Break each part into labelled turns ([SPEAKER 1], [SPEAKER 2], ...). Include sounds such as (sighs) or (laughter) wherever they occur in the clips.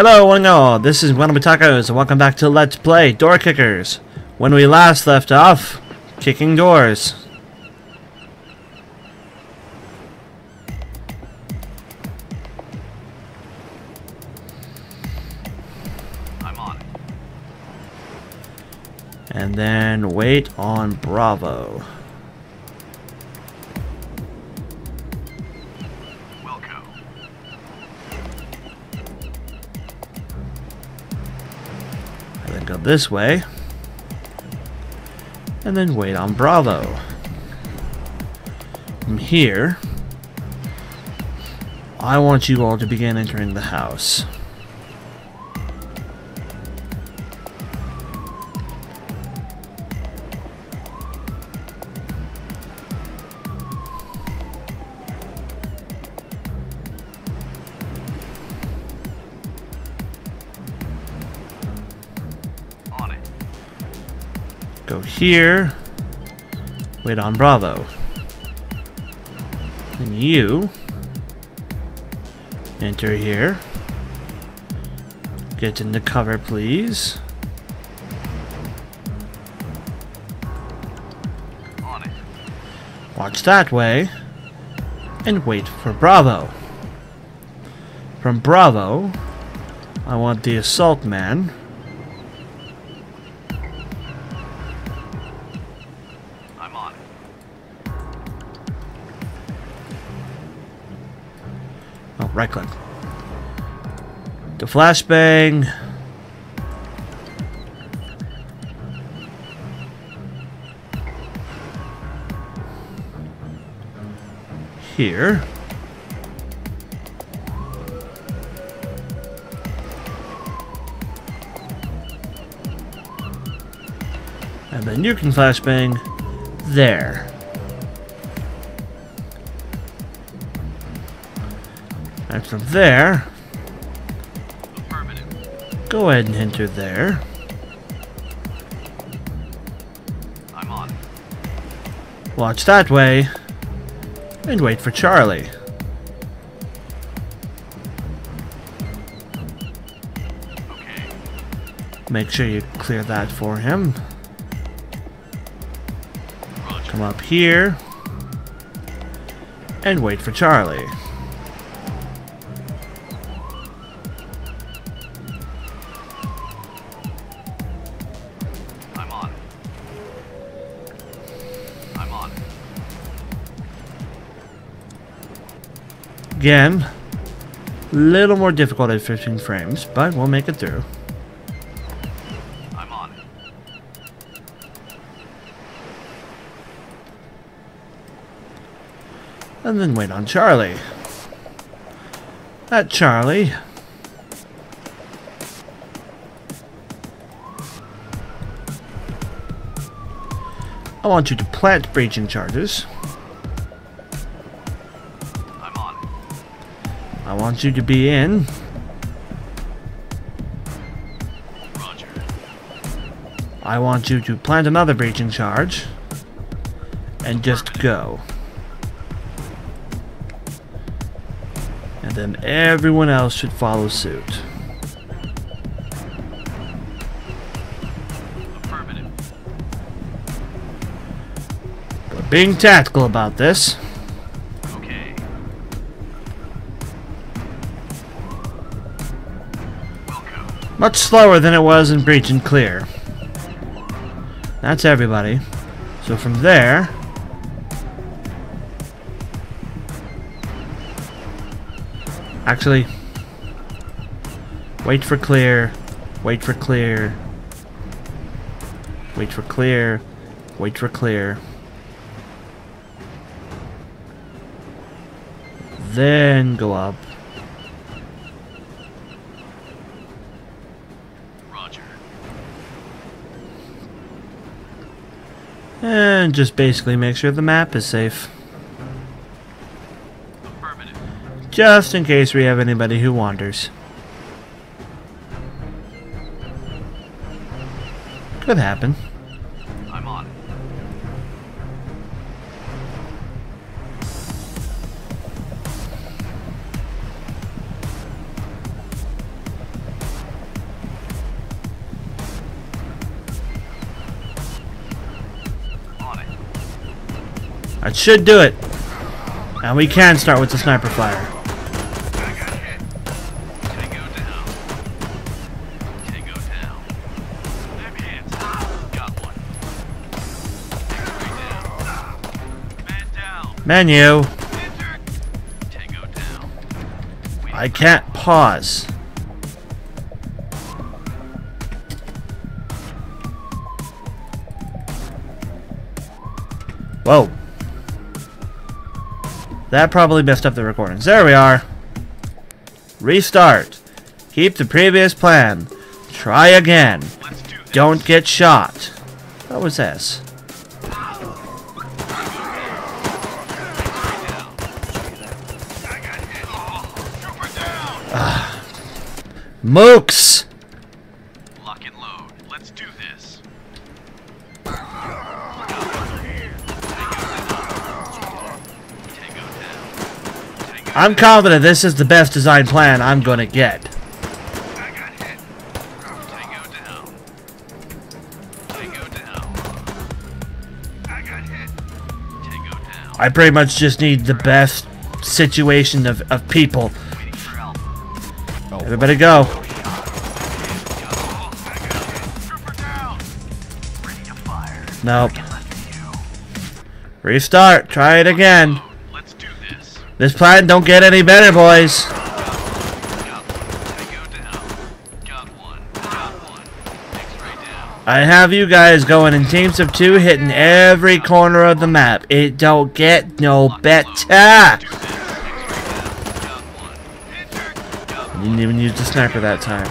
[SPEAKER 1] Hello, one and all. This is Well Armed With Tacos, and welcome back to Let's Play Door Kickers. When we last left off, kicking doors.
[SPEAKER 2] I'm on.
[SPEAKER 1] And then wait on Bravo. Go this way. And then wait on Bravo. From here, I want you all to begin entering the house. Here. Wait on Bravo. And you enter here. Get into cover, please. Watch that way. And wait for Bravo. From Bravo, I want the assault man. Right click. The flashbang. Here. And then you can flashbang there. From there, go ahead and enter there.
[SPEAKER 2] I'm on.
[SPEAKER 1] Watch that way. And wait for Charlie.
[SPEAKER 2] Okay.
[SPEAKER 1] Make sure you clear that for him.
[SPEAKER 2] Roger.
[SPEAKER 1] Come up here. And wait for Charlie. Again, a little more difficult at 15 frames, but we'll make it through.
[SPEAKER 2] I'm on it.
[SPEAKER 1] And then wait on Charlie. At Charlie. I want you to plant breaching charges. Want you to be in.
[SPEAKER 2] Roger.
[SPEAKER 1] I want you to plant another breaching charge. And just go. And then everyone else should follow suit. But being tactical about this, much slower than it was in breach and clear. That's everybody. So from there, actually, wait for clear, wait for clear, wait for clear, wait for clear. Then go up.
[SPEAKER 2] Roger.
[SPEAKER 1] And just basically make sure the map is safe. Just in case we have anybody who wanders. Could happen. That should do it. And we can start with the sniper fire. Menu. I can't pause. Whoa. That probably messed up the recordings. There we are. Restart. Keep the previous plan. Try again.
[SPEAKER 2] Do
[SPEAKER 1] Don't get shot. What was this?
[SPEAKER 2] I got hit. Oh.
[SPEAKER 1] Mooks!
[SPEAKER 2] Lock and load. Let's do this. Tango down. Tango
[SPEAKER 1] I'm confident this is the best design plan I'm gonna get.
[SPEAKER 2] I
[SPEAKER 1] pretty much just need the best situation of, of people. Everybody go. Nope. Restart. Try it again.
[SPEAKER 2] This.
[SPEAKER 1] Plan don't get any better, boys. I have you guys going in teams of two, hitting every corner of the map. It don't get no better. Didn't even use the sniper that time.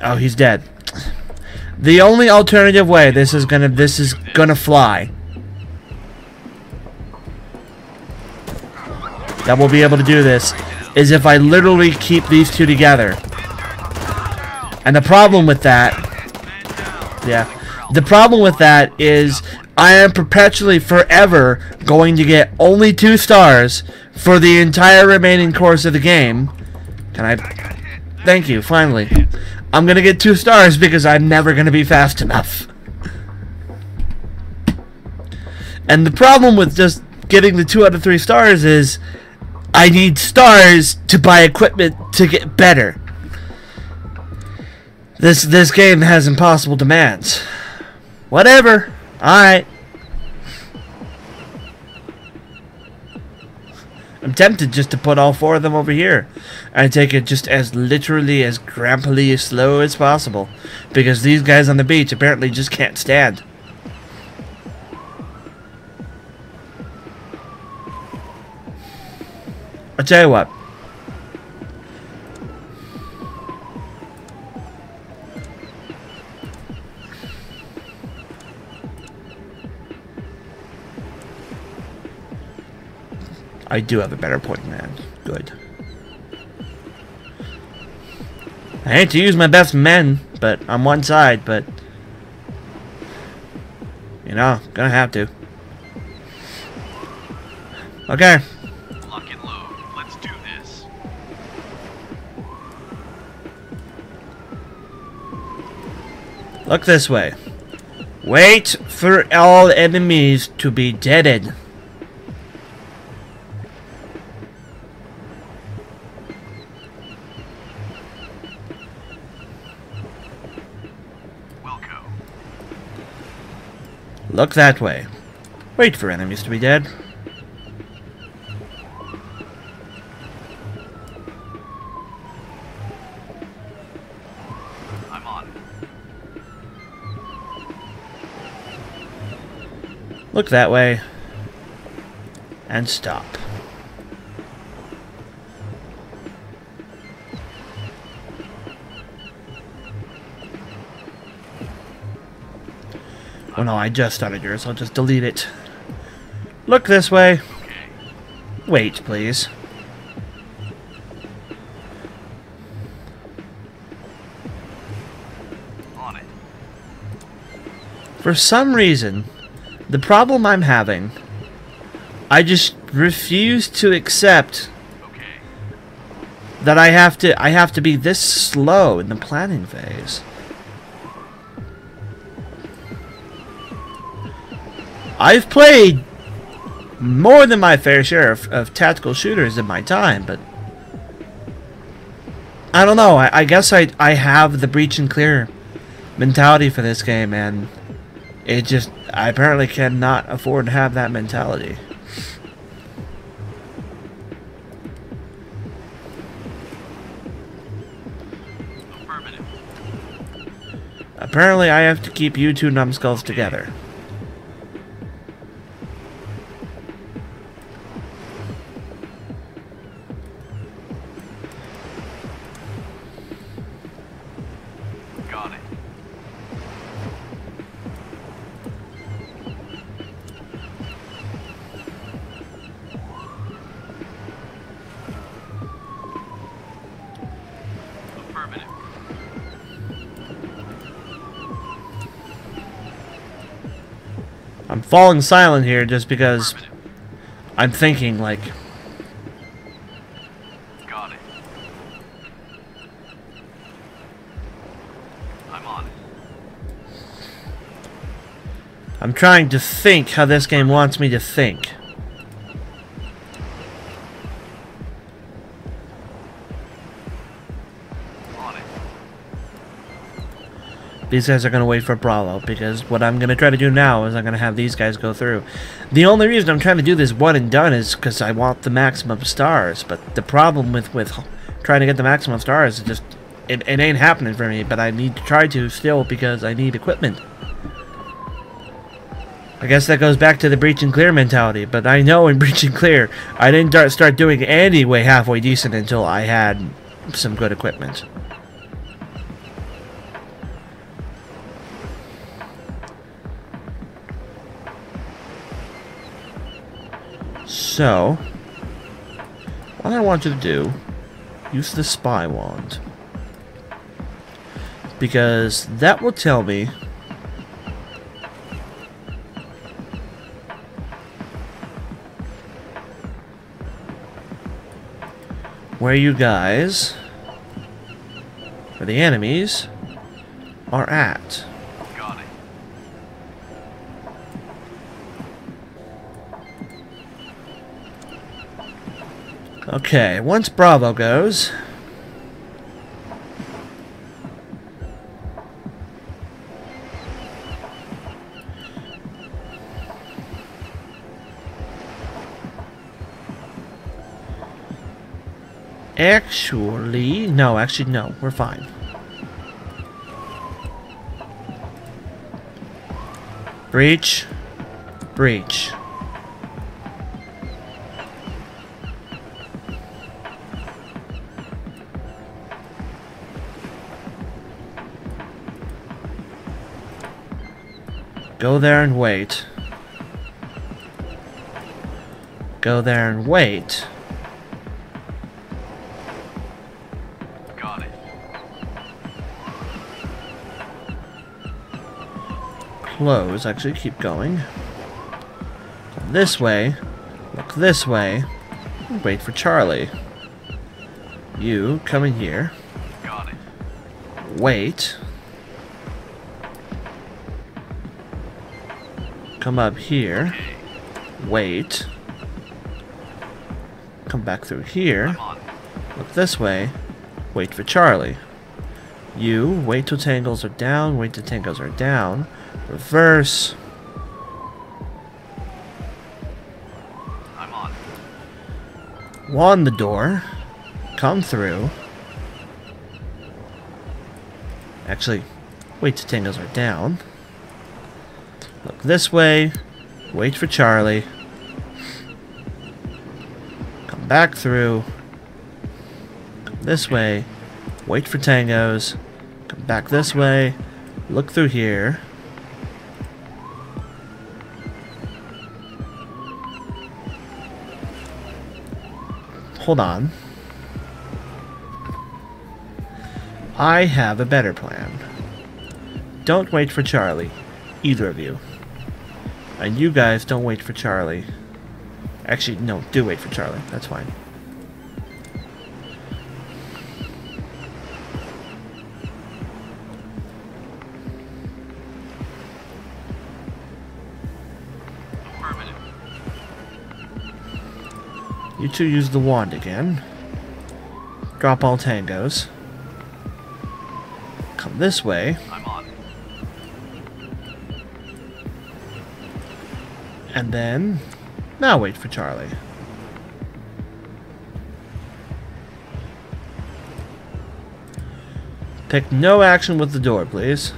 [SPEAKER 1] Oh, he's dead. The only alternative way this is gonna this is gonna fly that we'll be able to do this is if I literally keep these two together. And the problem with that, yeah, the problem with that is I am perpetually forever going to get only two stars for the entire remaining course of the game. Can I? Thank you. Finally, I'm gonna get two stars because I'm never gonna be fast enough. And the problem with just getting the two out of three stars is I need stars to buy equipment to get better. This this game has impossible demands. Whatever. Alright. I'm tempted just to put all four of them over here and take it just as literally as grampily as slow as possible because these guys on the beach apparently just can't stand. I'll tell you what. I do have a better point man. Good. I hate to use my best men, but on one side, but you know, gonna have to. Okay.
[SPEAKER 2] Lock and load. Let's do this.
[SPEAKER 1] Look this way. Wait for all enemies to be deaded. Look that way. Wait for enemies to be dead.
[SPEAKER 2] I'm on.
[SPEAKER 1] Look that way. And stop. Oh no, I just started yours. I'll just delete it. Look this way. Wait, please.
[SPEAKER 2] On it.
[SPEAKER 1] For some reason, the problem I'm having, I just refuse to accept
[SPEAKER 2] Okay.
[SPEAKER 1] that I have to I have to be this slow in the planning phase. I've played more than my fair share of, of tactical shooters in my time, but I don't know. I, I guess I I have the breach and clear mentality for this game, and it just I apparently cannot afford to have that mentality. Apparently, I have to keep you two numbskulls together. Falling silent here just because I'm thinking like
[SPEAKER 2] Got it. I'm on it.
[SPEAKER 1] I'm trying to think how this game wants me to think. These guys are going to wait for Bravo because what I'm going to try to do now is I'm going to have these guys go through. The only reason I'm trying to do this one and done is because I want the maximum stars. But the problem with, with trying to get the maximum stars is just it, it ain't happening for me. But I need to try to still because I need equipment. I guess that goes back to the breach and clear mentality. But I know in (laughs) breach and clear, I didn't start doing anyway halfway decent until I had some good equipment. So, what I want you to do, use the spy wand. Because that will tell me where you guys, or the enemies, are at. Okay, once Bravo goes, Actually, no, actually, no, we're fine. Breach. Breach. Go there and wait. Go there and wait.
[SPEAKER 2] Got it.
[SPEAKER 1] Close. Actually, keep going. This way. Look this way. Wait for Charlie. You come in here.
[SPEAKER 2] Got it.
[SPEAKER 1] Wait. Come up here. Wait. Come back through here. Look this way. Wait for Charlie. You wait till tangos are down. Wait till tangos are down. Reverse.
[SPEAKER 2] I'm on.
[SPEAKER 1] Wand the door. Come through. Actually, wait till tangos are down. Look this way. Wait for Charlie. Come back through. Come this way. Wait for tangos. Come back this way. Look through here. Hold on. I have a better plan. Don't wait for Charlie. Either of you. And you guys don't wait for Charlie. Actually, no, do wait for Charlie. That's fine. You two use the wand again. Drop all tangos. Come this way. And then... Now wait for Charlie. Take no action with the door, please.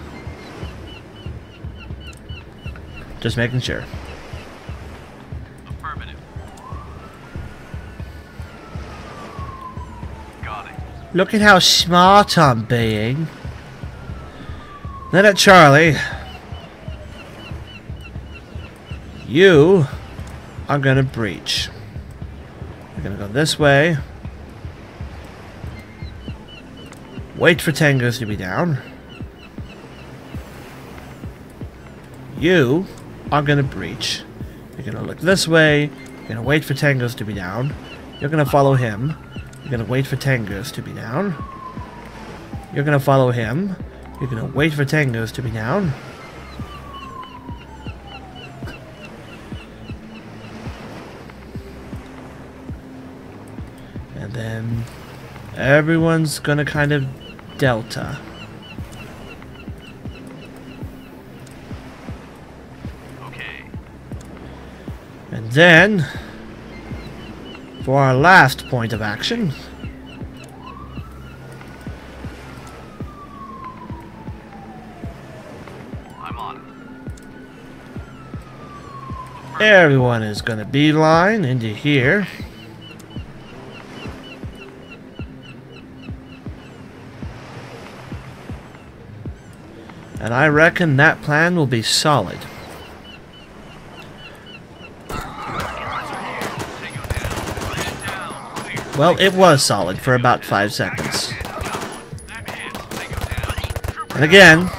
[SPEAKER 1] Just making sure.
[SPEAKER 2] Affirmative. Got it.
[SPEAKER 1] Look at how smart I'm being. Then at Charlie. You are gonna breach. You're gonna go this way. Wait for tangos to be down. You are gonna breach. You're gonna look this way. You're gonna wait for tangos to be down. You're gonna follow him. You're gonna wait for tangos to be down. You're gonna follow him. You're gonna wait for tangos to be down. And everyone's gonna kind of delta.
[SPEAKER 2] Okay.
[SPEAKER 1] And then, for our last point of action, everyone is going to beeline into here. And I reckon that plan will be solid. Well, it was solid for about five seconds. And again,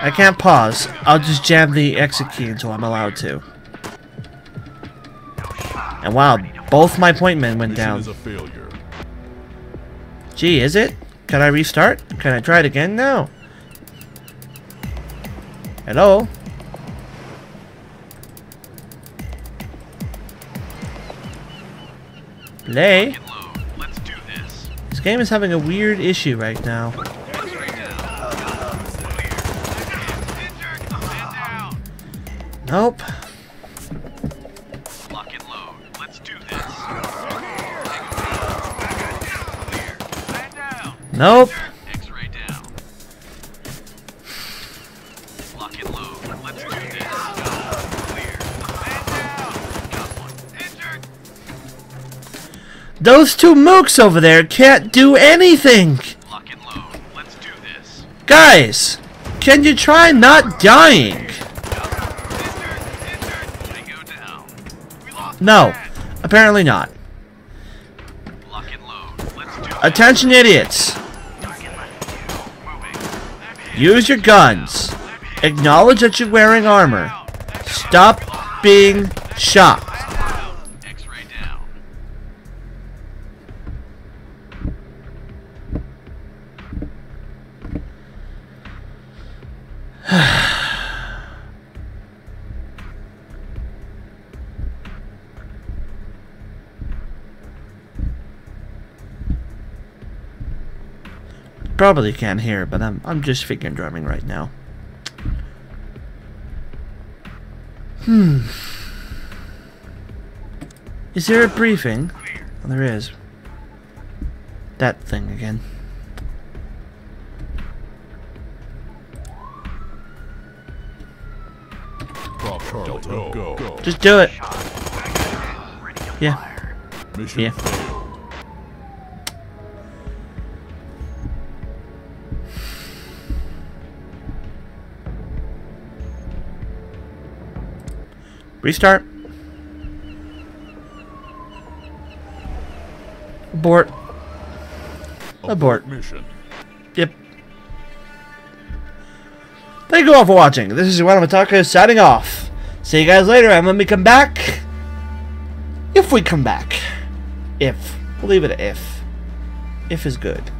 [SPEAKER 1] I can't pause. I'll just jam the exit key until I'm allowed to. And wow, both my point men went down.
[SPEAKER 3] is a failure.
[SPEAKER 1] Gee, is it? Can I restart? Can I try it again now? Hello? Play?
[SPEAKER 2] Let's do this.
[SPEAKER 1] This game is having a weird issue right now.
[SPEAKER 2] Straight down. Clear. Injured. Man down.
[SPEAKER 1] Nope.
[SPEAKER 2] Lock and load. Let's do this. Clear. Man down.
[SPEAKER 1] Nope. Those two mooks over there can't do anything!
[SPEAKER 2] Lock and load. Let's do this.
[SPEAKER 1] Guys! Can you try not dying?
[SPEAKER 2] Injured. Injured. Tango down. We lost
[SPEAKER 1] No. Apparently not.
[SPEAKER 2] Lock and load. Let's do this.
[SPEAKER 1] Attention idiots! Use your guns. Acknowledge that you're wearing armor. Stop being shocked. (sighs) Probably can't hear, but I'm I'm just figure drumming right now. Hmm. Is there a briefing? Oh, there is. That thing again.
[SPEAKER 3] Prop Delta, go.
[SPEAKER 1] Just do it. Yeah.
[SPEAKER 3] Mission
[SPEAKER 1] Yeah. Restart. Abort. Abort.
[SPEAKER 3] Mission.
[SPEAKER 1] Yep. Thank you all for watching. This is Well Armed With Tacos signing off. See you guys later, and when we come back, if we come back, if we'll leave it if. If is good.